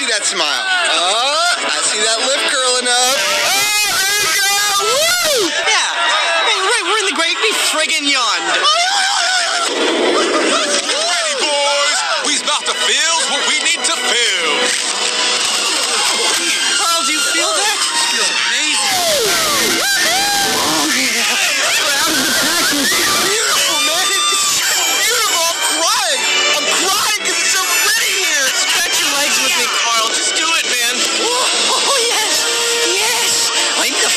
see that smile. Oh, I see that lip curling up. Oh, there you go. Woo! Yeah. Hey, right, we're in the great big friggin' yawn.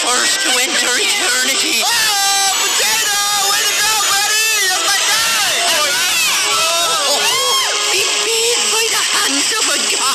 First to enter eternity. Oh, potato! Way to go, buddy! That's my guy! Be made by the hands of a god.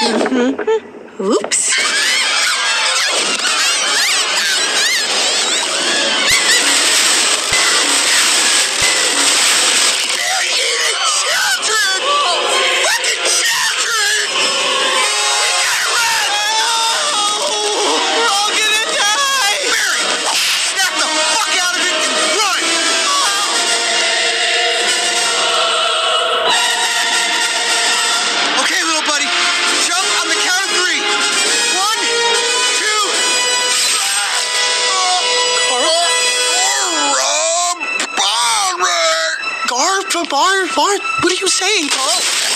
Oops. Bar, Bar, what are you saying, Carl?